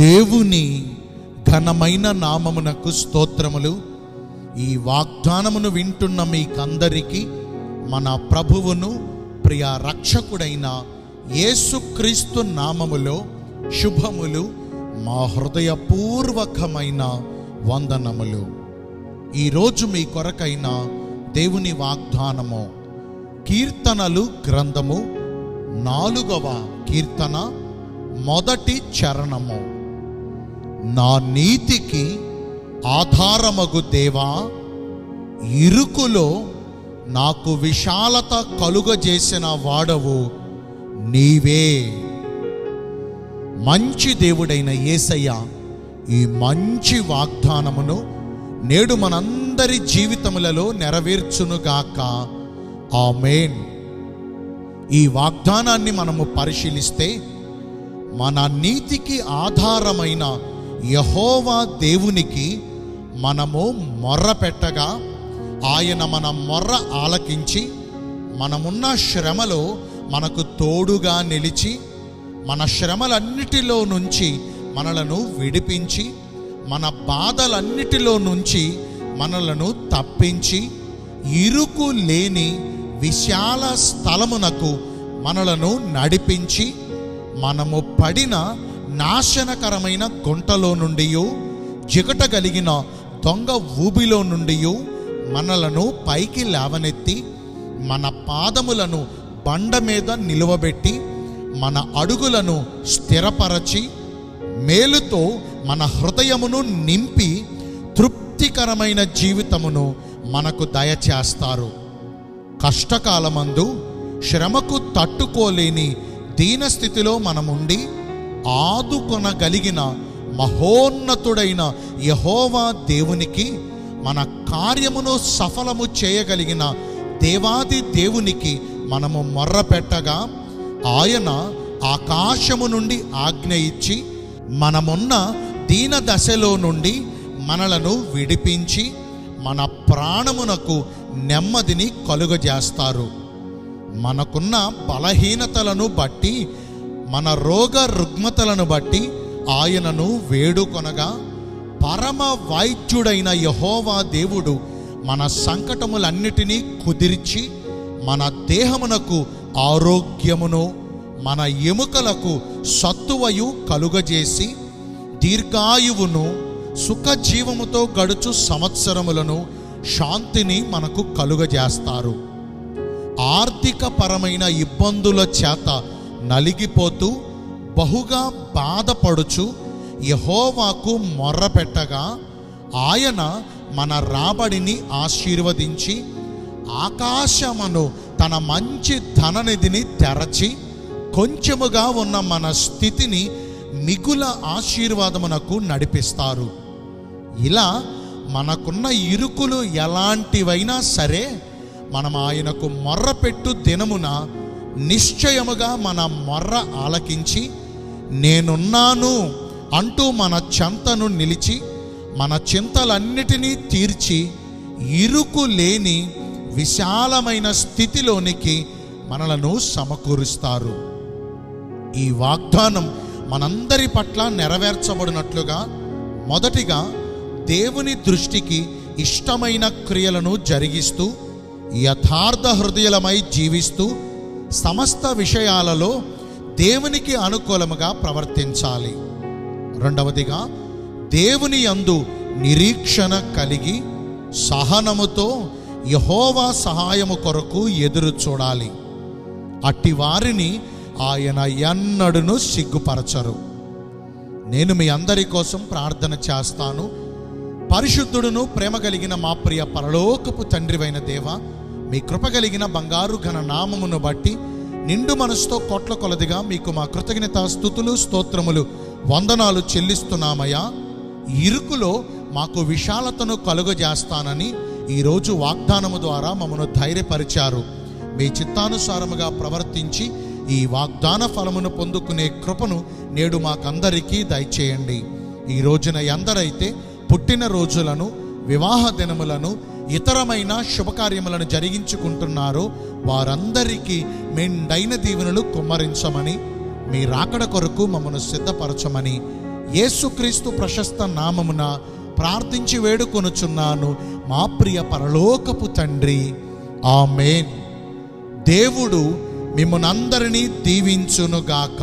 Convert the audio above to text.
దేవుని ఘనమైన నామమునకు స్తోత్రములు. ఈ వాగ్దానమును వింటున్న మీకందరికీ మన ప్రభువును ప్రియ రక్షకుడైన యేసుక్రీస్తు నామములో శుభములు మా హృదయపూర్వకమైన వందనములు. ఈరోజు మీ కొరకైన దేవుని వాగ్దానము కీర్తనలు గ్రంథము నాలుగవ కీర్తన మొదటి చరణము. నా నీతికి ఆధారమగు దేవా ఇరుకులో నాకు విశాలత కలుగజేసిన వాడవు నీవే. మంచి దేవుడైన యేసయ్య ఈ మంచి వాగ్దానమును నేడు మనందరి జీవితములలో నెరవేర్చునుగాక. ఆమేన్. ఈ వాగ్దానాన్ని మనము పరిశీలిస్తే మన నీతికి ఆధారమైన యహోవా దేవునికి మనము మొర్ర పెట్టగా ఆయన మన మొర్ర ఆలకించి మనమున్న శ్రమలో మనకు తోడుగా నిలిచి మన శ్రమలన్నిటిలో నుంచి మనలను విడిపించి మన బాధలన్నిటిలో నుంచి మనలను తప్పించి ఇరుకు లేని విశాల స్థలమునకు మనలను నడిపించి మనము పడిన నాశనకరమైన గుంటలో నుండి జిగట కలిగిన దొంగ ఊబిలో నుండి మనలను పైకి లేవనెత్తి మన పాదములను బండ మీద నిలువబెట్టి మన అడుగులను స్థిరపరచి మేలుతో మన హృదయమును నింపి తృప్తికరమైన జీవితమును మనకు దయచేస్తారు. కష్టకాలమందు శ్రమకు తట్టుకోలేని దీనస్థితిలో మనముండి ఆదుకొనగలిగిన మహోన్నతుడైన యహోవా దేవునికి మన కార్యమును సఫలము చేయగలిగిన దేవాది దేవునికి మనము మొర్రపెట్టగా ఆయన ఆకాశము నుండి ఆజ్ఞ ఇచ్చి మనమున్న దీన దశలో నుండి మనలను విడిపించి మన ప్రాణమునకు నెమ్మదిని కలుగజేస్తారు. మనకున్న బలహీనతలను బట్టి మన రోగ రుగ్మతలను బట్టి ఆయనను వేడుకొనగా పరమ వైద్యుడైన యహోవా దేవుడు మన సంకటములన్నిటినీ కుదిర్చి మన దేహమునకు ఆరోగ్యమును మన ఎముకలకు సత్తువయు కలుగజేసి దీర్ఘాయువును సుఖజీవముతో గడుచు సంవత్సరములను శాంతిని మనకు కలుగజేస్తారు. ఆర్థిక పరమైన ఇబ్బందుల చేత నలిగిపోతూ బహుగా బాధపడుచు యహోవాకు మొర్రపెట్టగా ఆయన మన రాబడిని ఆశీర్వదించి ఆకాశమును తన మంచి ధననిధిని తెరచి కొంచెముగా ఉన్న మన స్థితిని మిగుల ఆశీర్వాదమునకు నడిపిస్తారు. ఇలా మనకున్న ఇరుకులు ఎలాంటివైనా సరే మనం ఆయనకు మొర్రపెట్టు దినమున నిశ్చయముగా మన మొర్ర ఆలకించి నేనున్నాను అంటూ మన చెంతను నిలిచి మన చింతలన్నిటినీ తీర్చి ఇరుకు లేని విశాలమైన స్థితిలోనికి మనలను సమకూరుస్తారు. ఈ వాగ్దానం మనందరి పట్ల నెరవేర్చబడినట్లుగా మొదటిగా దేవుని దృష్టికి ఇష్టమైన క్రియలను జరిగిస్తూ యథార్థ హృదయలమై జీవిస్తూ సమస్త విషయాలలో దేవునికి అనుకూలముగా ప్రవర్తించాలి. రెండవదిగా దేవుని యందు నిరీక్షణ కలిగి సహనముతో యహోవా సహాయము కొరకు ఎదురు చూడాలి. అట్టి వారిని ఆయన ఎన్నడును సిగ్గుపరచరు. నేను మీ అందరి కోసం ప్రార్థన చేస్తాను. పరిశుద్ధుడును ప్రేమ కలిగిన మా ప్రియ పరలోకపు తండ్రివైన దేవ మీ కృప కలిగిన బంగారు ఘన నామమును బట్టి నిండు మనసుతో కోట్ల కొలదిగా మీకు మా కృతజ్ఞత స్థుతులు స్తోత్రములు వందనాలు చెల్లిస్తున్నామయ్యా. ఇరుకులో మాకు విశాలతను కలుగజేస్తానని ఈరోజు వాగ్దానము ద్వారా మమ్మను ధైర్యపరిచారు. మీ చిత్తానుసారముగా ప్రవర్తించి ఈ వాగ్దాన ఫలమును పొందుకునే కృపను నేడు మాకందరికీ దయచేయండి. ఈ రోజున ఎందరైతే పుట్టిన రోజులను వివాహ దినములను ఇతరమైన శుభకార్యములను జరిగించుకుంటున్నారో వారందరికీ మెండైన దీవెనలు కుమ్మరించమని మీ రాకడ కొరకు మమ్మను సిద్ధపరచమని యేసుక్రీస్తు ప్రశస్త నామమున ప్రార్థించి వేడుకొనుచున్నాను. మా ప్రియ పరలోకపు తండ్రి ఆమెన్. దేవుడు మిమ్మల్ని అందరినీ దీవించునుగాక.